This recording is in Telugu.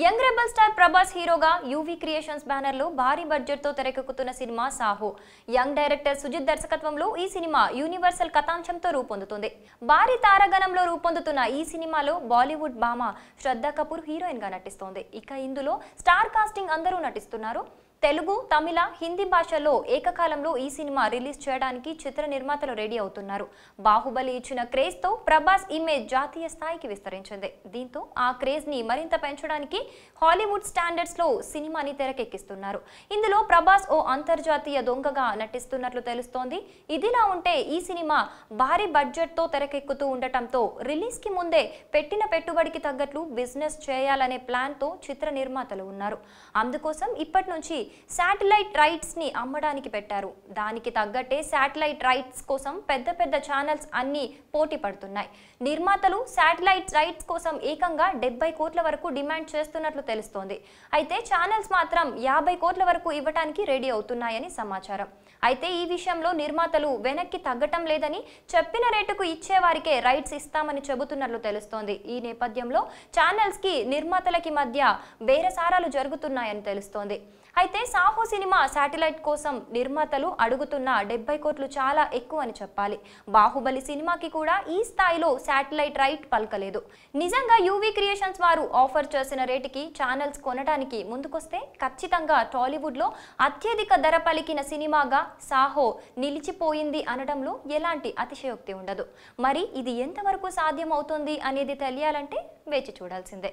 యంగ్ రెబల్ స్టార్ ప్రభాస్ హీరోగా యూవీ క్రియేషన్స్ బ్యానర్లో భారీ బడ్జెట్తో తెరకెక్కుతున్న cinema Saaho. Young director Sujeeth దర్శకత్వంలో ఈ సినిమా యూనివర్సల్ కథాంశంతో రూపొందుతుంది. భారీ తారాగణంలో రూపొందుతున్న ఈ సినిమాలో బాలీవుడ్ భామ శ్రద్ధా కపూర్ హీరోయిన్గా నటిస్తోంది. ఇక ఇందులో స్టార్ కాస్టింగ్ అందరూ నటిస్తున్నారు. తెలుగు తమిళ హిందీ భాషల్లో ఏకకాలంలో ఈ సినిమా రిలీజ్ చేయడానికి చిత్ర నిర్మాతలు రెడీ అవుతున్నారు. బాహుబలి ఇచ్చిన క్రేజ్తో ప్రభాస్ ఇమేజ్ జాతీయ స్థాయికి విస్తరించింది. దీంతో ఆ క్రేజ్ని మరింత పెంచడానికి హాలీవుడ్ స్టాండర్డ్స్లో సినిమాని తెరకెక్కిస్తున్నారు. ఇందులో ప్రభాస్ ఓ అంతర్జాతీయ దొంగగా నటిస్తున్నట్లు తెలుస్తోంది. ఇదిలా ఉంటే ఈ సినిమా భారీ బడ్జెట్తో తెరకెక్కుతూ ఉండటంతో రిలీజ్కి ముందే పెట్టిన పెట్టుబడికి తగ్గట్లు బిజినెస్ చేయాలనే ప్లాన్తో చిత్ర నిర్మాతలు ఉన్నారు. అందుకోసం ఇప్పటి నుంచి శాటిలైట్ రైట్స్ని అమ్మడానికి పెట్టారు. దానికి తగ్గట్టే శాటిలైట్ రైట్స్ కోసం పెద్ద పెద్ద ఛానల్స్ అన్ని పోటీ పడుతున్నాయి. నిర్మాతలు శాటిలైట్ రైట్స్ కోసం ఏకంగా డెబ్బై కోట్ల వరకు డిమాండ్ చేస్తున్నట్లు తెలుస్తోంది. అయితే ఛానల్స్ మాత్రం యాభై కోట్ల వరకు ఇవ్వడానికి రెడీ అవుతున్నాయని సమాచారం. అయితే ఈ విషయంలో నిర్మాతలు వెనక్కి తగ్గటం లేదని చెప్పిన రేటుకు ఇచ్చేవారికే రైట్స్ ఇస్తామని చెబుతున్నట్లు తెలుస్తోంది. ఈ నేపథ్యంలో ఛానల్స్కి నిర్మాతలకి మధ్య బేరసారాలు జరుగుతున్నాయని తెలుస్తోంది. అయితే సాహో సినిమా శాటిలైట్ కోసం నిర్మాతలు అడుగుతున్న డెబ్బై కోట్లు చాలా ఎక్కువ అని చెప్పాలి. బాహుబలి సినిమాకి కూడా ఈ స్థాయిలో శాటిలైట్ రైట్ పలకలేదు. నిజంగా యూవీ క్రియేషన్స్ వారు ఆఫర్ చేసిన రేటుకి ఛానల్స్ కొనడానికి ముందుకొస్తే ఖచ్చితంగా టాలీవుడ్లో అత్యధిక ధర పలికిన సినిమాగా సాహో నిలిచిపోయింది అనడంలో ఎలాంటి అతిశయోక్తి ఉండదు. మరి ఇది ఎంతవరకు సాధ్యమవుతుంది అనేది తెలియాలంటే వేచి చూడాల్సిందే.